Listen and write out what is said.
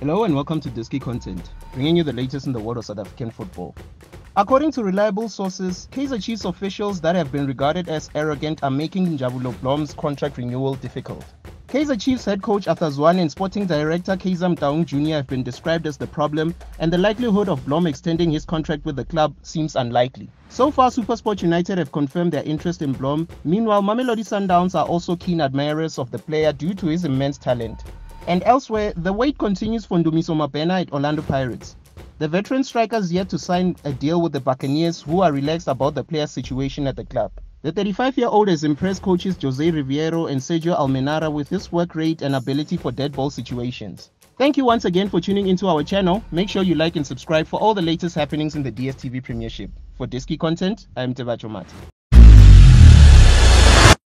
Hello and welcome to Diski Content, bringing you the latest in the world of South African football. According to reliable sources, Kaizer Chiefs officials that have been regarded as arrogant are making Njabulo Blom's contract renewal difficult. Kaizer Chiefs head coach Arthur Zwane and sporting director Kaizer Motaung Jr. have been described as the problem, and the likelihood of Blom extending his contract with the club seems unlikely. So far, Supersport United have confirmed their interest in Blom. Meanwhile, Mamelodi Sundowns are also keen admirers of the player due to his immense talent. And elsewhere, the wait continues for Ndumiso Mabena at Orlando Pirates. The veteran striker is yet to sign a deal with the Buccaneers, who are relaxed about the player's situation at the club. The 35 year old has impressed coaches Jose Riveiro and Sergio Almenara with his work rate and ability for dead ball situations. Thank you once again for tuning into our channel. Make sure you like and subscribe for all the latest happenings in the DSTV Premiership. For Diski content, I'm Tevacho Mati.